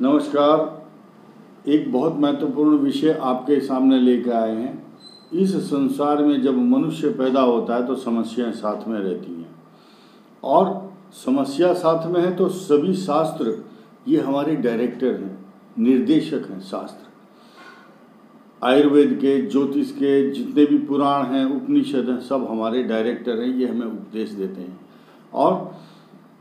नमस्कार। एक बहुत महत्वपूर्ण विषय आपके सामने लेकर आए हैं। इस संसार में जब मनुष्य पैदा होता है तो समस्याएँ साथ में रहती हैं। और समस्या साथ में है तो सभी शास्त्र ये हमारे डायरेक्टर हैं, निर्देशक हैं शास्त्र। आयुर्वेद के, ज्योतिष के, जितने भी पुराण हैं, उपनिषद हैं, सब हमारे डायरेक्टर हैं, ये हमें उपदेश देते हैं। और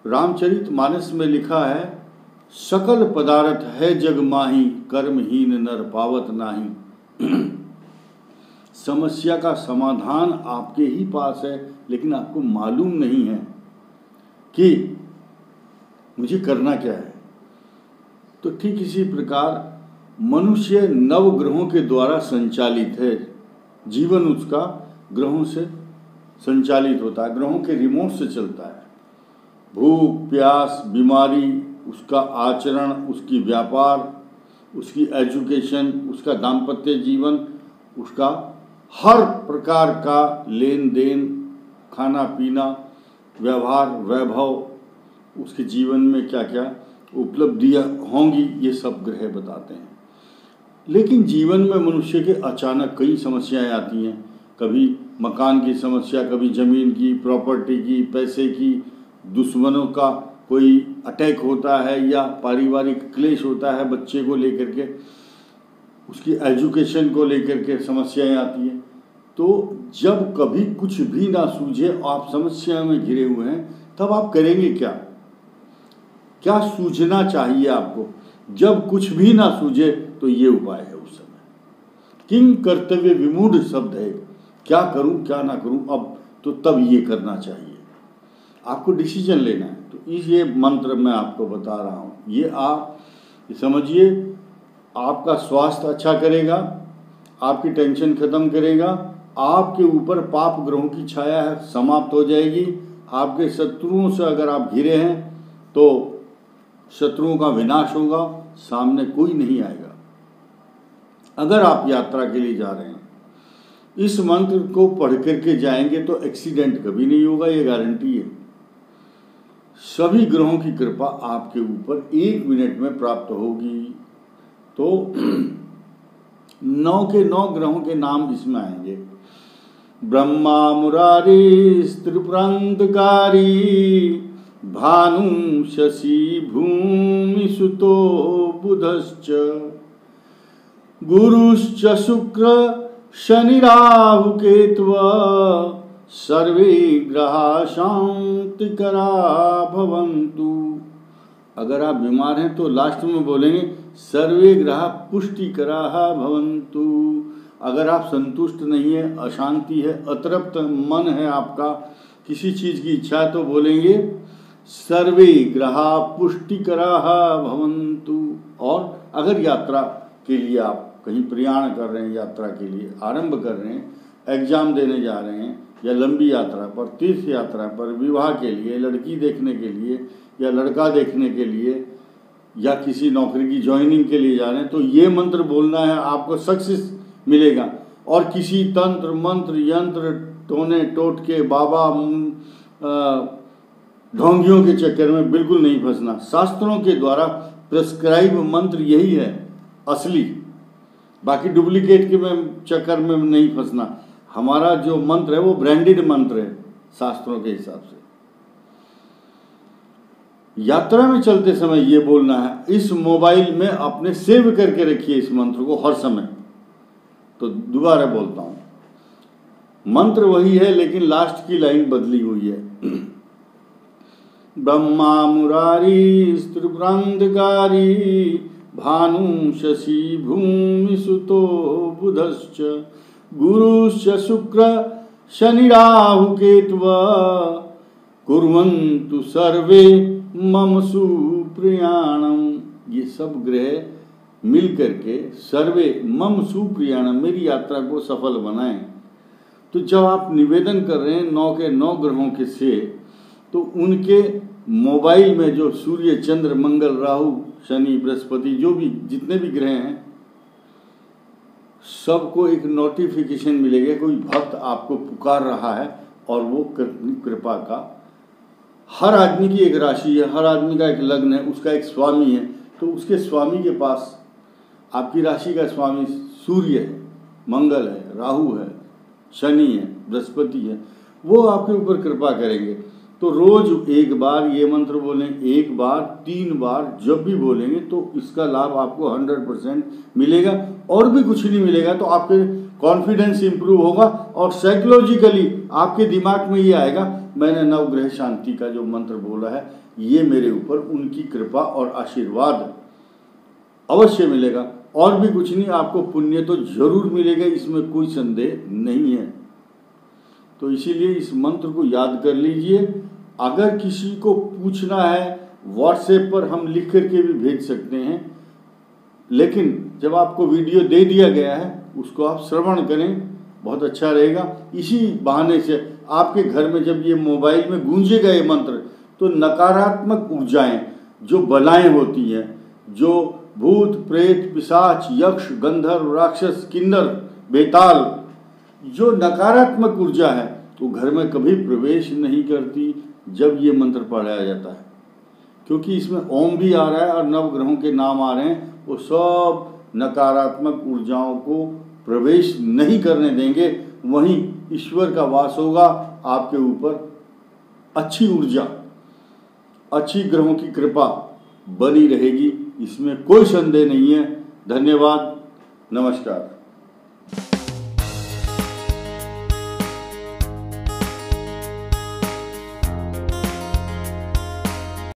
रामचरित मानस में लिखा है, सकल पदार्थ है जग माही, कर्महीन नर पावत नाही। समस्या का समाधान आपके ही पास है, लेकिन आपको मालूम नहीं है कि मुझे करना क्या है। तो ठीक इसी प्रकार मनुष्य नव ग्रहों के द्वारा संचालित है। जीवन उसका ग्रहों से संचालित होता है, ग्रहों के रिमोट से चलता है। भूख, प्यास, बीमारी, उसका आचरण, उसकी व्यापार, उसकी एजुकेशन उसका दाम्पत्य जीवन, उसका हर प्रकार का लेन देन खाना पीना व्यवहार, वैभव, उसके जीवन में क्या क्या उपलब्धियाँ होंगी, ये सब ग्रह बताते हैं। लेकिन जीवन में मनुष्य के अचानक कई समस्याएँ आती हैं। कभी मकान की समस्या, कभी ज़मीन की प्रॉपर्टी की, पैसे की, दुश्मनों का कोई अटैक होता है या पारिवारिक क्लेश होता है बच्चे को लेकर के, उसकी एजुकेशन को लेकर के समस्याएँ आती हैं। तो जब कभी कुछ भी ना सूझे, आप समस्या में घिरे हुए हैं, तब आप करेंगे क्या? क्या सूझना चाहिए आपको? जब कुछ भी ना सूझे तो ये उपाय है उस समय। किंग कर्तव्य विमूढ़ शब्द है। क्या करूँ, क्या ना करूँ, अब तो तब ये करना चाहिए। आपको डिसीज़न लेना है। तो इस ये मंत्र मैं आपको बता रहा हूँ। ये आप समझिए, आपका स्वास्थ्य अच्छा करेगा, आपकी टेंशन खत्म करेगा, आपके ऊपर पाप ग्रहों की छाया है, समाप्त हो जाएगी। आपके शत्रुओं से अगर आप घिरे हैं तो शत्रुओं का विनाश होगा, सामने कोई नहीं आएगा। अगर आप यात्रा के लिए जा रहे हैं, इस मंत्र को पढ़ करके जाएँगे तो एक्सीडेंट कभी नहीं होगा, ये गारंटी है। सभी ग्रहों की कृपा आपके ऊपर एक मिनट में प्राप्त होगी। तो नौ के नौ ग्रहों के नाम इसमें आएँगे। ब्रह्मा मुरारी, त्रिपुरांतकारी भानु शशि भूमि सुतो बुधश्च। गुरुश्च शुक्र शनि राहु केतव, सर्वे ग्रहा शांतिकरा भवंतु अगर आप बीमार हैं तो लास्ट में बोलेंगे, सर्वे ग्रह पुष्टिकरा भवंतु अगर आप संतुष्ट नहीं है, अशांति है, अतृप्त मन है आपका, किसी चीज़ की इच्छा है तो बोलेंगे, सर्वे ग्रहा पुष्टिकरा भवंतु और अगर यात्रा के लिए आप कहीं प्रयाण कर रहे हैं यात्रा के लिए, आरंभ कर रहे हैं, एग्ज़ाम देने जा रहे हैं, या लंबी यात्रा पर, तीर्थ यात्रा पर, विवाह के लिए, लड़की देखने के लिए, या लड़का देखने के लिए, या किसी नौकरी की ज्वाइनिंग के लिए जा रहे हैं तो ये मंत्र बोलना है, आपको सक्सेस मिलेगा। और किसी तंत्र, मंत्र, यंत्र, टोने, टोटके, बाबा ढोंगियों के चक्कर में बिल्कुल नहीं फंसना। शास्त्रों के द्वारा प्रिस्क्राइब मंत्र यही है, असली। बाकी डुप्लीकेट के में चक्कर में नहीं फंसना। हमारा जो मंत्र है, वो ब्रांडेड मंत्र है, शास्त्रों के हिसाब से। यात्रा में चलते समय ये बोलना है, इस मोबाइल में अपने सेव करके रखिए इस मंत्र को हर समय। तो दोबारा बोलता हूँ। मंत्र वही है, लेकिन लास्ट की लाइन बदली हुई है। ब्रह्मा मुरारी स्त्रिभ्रांतकारी भानु शशि भूमि सुतो बुधश्च, गुरुश्च शुक्र शनि राहु केतव कुरंतु सर्वे मम सुप्रियाणम ये सब ग्रह मिल करके सर्वे मम सुप्रियाणम मेरी यात्रा को सफल बनाएँ। तो जब आप निवेदन कर रहे हैं नौ के नौ ग्रहों के से तो उनके मोबाइल में जो सूर्य, चंद्र, मंगल, राहु शनि, बृहस्पति, जो भी, जितने भी ग्रह हैं, सबको एक नोटिफिकेशन मिलेगा, कोई भक्त आपको पुकार रहा है और वो कृपा का, हर आदमी की एक राशि है, हर आदमी का एक लग्न है, उसका एक स्वामी है तो उसके स्वामी के पास, आपकी राशि का स्वामी सूर्य है, मंगल है, राहु है, शनि है, बृहस्पति है, वो आपके ऊपर कृपा करेंगे। तो रोज एक बार ये मंत्र बोलें, एक बार, तीन बार, जब भी बोलेंगे तो इसका लाभ आपको हंड्रेड परसेंट मिलेगा और भी कुछ नहीं मिलेगा तो आपके कॉन्फिडेंस इंप्रूव होगा और साइकोलॉजिकली आपके दिमाग में ये आएगा, मैंने नवग्रह शांति का जो मंत्र बोला है, ये मेरे ऊपर उनकी कृपा और आशीर्वाद अवश्य मिलेगा। और भी कुछ नहीं, आपको पुण्य तो ज़रूर मिलेगा, इसमें कोई संदेह नहीं है। तो इसीलिए इस मंत्र को याद कर लीजिए। अगर किसी को पूछना है व्हाट्सएप पर हम लिख करके भी भेज सकते हैं। लेकिन जब आपको वीडियो दे दिया गया है, उसको आप श्रवण करें, बहुत अच्छा रहेगा। इसी बहाने से आपके घर में जब ये मोबाइल में गूंजेगा ये मंत्र तो नकारात्मक ऊर्जाएँ जो बलाएँ होती हैं, जो भूत, प्रेत, पिशाच, यक्ष, गंधर्व, राक्षस, किन्नर, बेताल जो नकारात्मक ऊर्जा है, वो घर में कभी प्रवेश नहीं करती जब ये मंत्र पढ़ाया जाता है। क्योंकि इसमें ओम भी आ रहा है और नवग्रहों के नाम आ रहे हैं, वो सब नकारात्मक ऊर्जाओं को प्रवेश नहीं करने देंगे। वहीं ईश्वर का वास होगा, आपके ऊपर अच्छी ऊर्जा, अच्छी ग्रहों की कृपा बनी रहेगी। इसमें कोई संदेह नहीं है। धन्यवाद। नमस्कार।